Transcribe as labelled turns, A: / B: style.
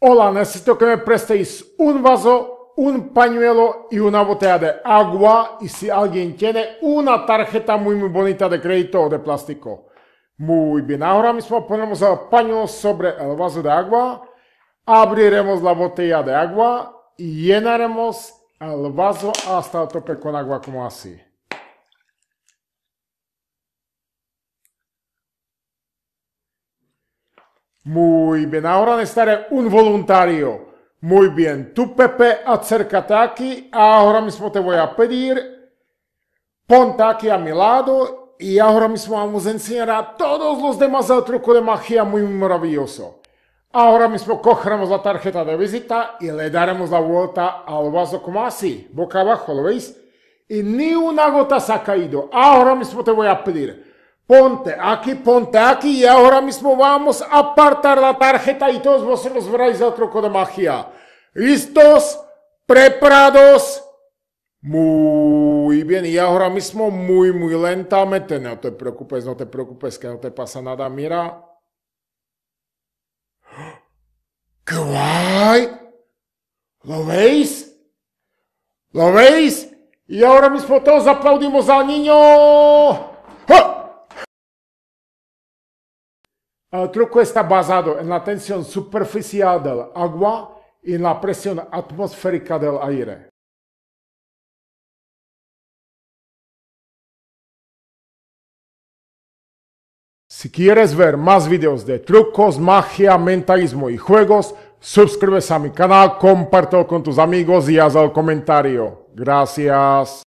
A: Hola, necesito que me prestéis un vaso, un pañuelo y una botella de agua y si alguien tiene una tarjeta muy muy bonita de crédito o de plástico. Muy bien, ahora mismo ponemos el pañuelo sobre el vaso de agua, abriremos la botella de agua y llenaremos el vaso hasta el tope con agua como así. Muy bien, ahora necesitaré un voluntario. Muy bien, tú Pepe, acércate aquí. Ahora mismo te voy a pedir, ponte aquí a mi lado y ahora mismo vamos a enseñar a todos los demás el truco de magia muy maravilloso. Ahora mismo cogeremos la tarjeta de visita y le daremos la vuelta al vaso como así, boca abajo, ¿lo veis? Y ni una gota se ha caído. Ahora mismo te voy a pedir, Ponte aquí, ponte aquí y ahora mismo vamos a apartar la tarjeta y todos vosotros veréis el truco de magia. ¿Listos? ¿Preparados? Muy bien, y ahora mismo muy, muy lentamente, no te preocupes, no te preocupes, que no te pasa nada, mira. ¡Qué guay! ¿Lo veis? ¿Lo veis? Y ahora mismo todos aplaudimos al niño. El truco está basado en la tensión superficial del agua y en la presión atmosférica del aire. Si quieres ver más videos de trucos, magia, mentalismo y juegos, suscríbete a mi canal, compártelo con tus amigos y haz el comentario. Gracias.